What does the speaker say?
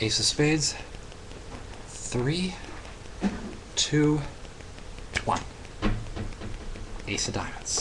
Ace of spades. Three, two, one. Ace of diamonds.